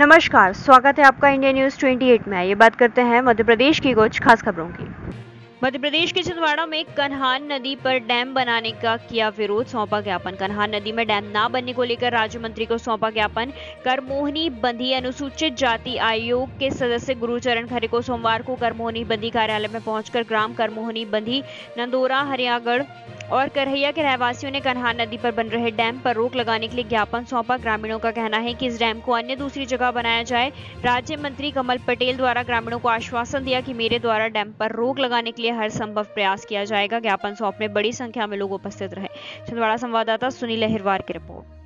नमस्कार, स्वागत है आपका इंडिया न्यूज़ 28 में। ये बात करते हैं मध्य प्रदेश की कुछ खास खबरों की। मध्य प्रदेश के छिंदवाड़ा में कन्हान नदी पर डैम बनाने का किया विरोध, सौंपा ज्ञापन। कन्हान नदी में डैम न बनने को लेकर राज्य मंत्री को सौंपा ज्ञापन। करमोहनी बंधी अनुसूचित जाति आयोग के सदस्य गुरुचरण खरे को सोमवार को करमोहनी बंधी कार्यालय में पहुंचकर ग्राम करमोहनी बंधी, नंदोरा हरियागढ़ और करहैया के रहवासियों ने कन्हान नदी पर बन रहे डैम पर रोक लगाने के लिए ज्ञापन सौंपा। ग्रामीणों का कहना है कि इस डैम को अन्य दूसरी जगह बनाया जाए। राज्य मंत्री कमल पटेल द्वारा ग्रामीणों को आश्वासन दिया कि मेरे द्वारा डैम पर रोक लगाने के लिए हर संभव प्रयास किया जाएगा। ज्ञापन सौंपने बड़ी संख्या में लोग उपस्थित रहे। छिंदवाड़ा संवाददाता सुनील अहिरवार की रिपोर्ट।